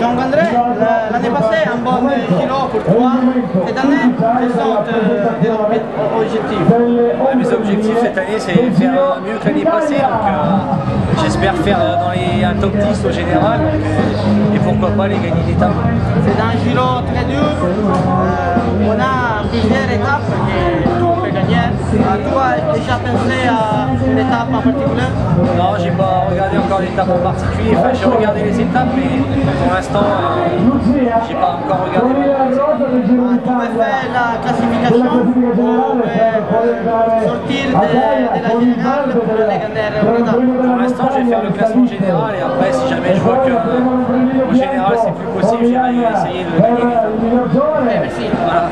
Jean-André, l'année passée, un bon kilo pour toi. Cette année, quels sont tes objectifs Mes objectifs cette année, c'est faire mieux que l'année passée. Euh, j'espère faire dans les, un top 10 au général. Et pourquoi pas les gagner d'étape. C'est un giro très dur. Euh, on a plusieurs étapes qu'on peut gagner. Euh, as déjà pensé à étape en particulier Non, j'ai pas regardé encore l'étape en particulier. Enfin, j'ai regardé les étapes, mais pour l'instant, euh, j'ai pas encore regardé. Ah, faire la classification pour euh, sortir de, de, la générale pour aller gagner une étape Pour l'instant, je vais faire le classement général et après, si jamais je vois que au général c'est plus possible, j'irai essayer de gagner. Merci. Voilà.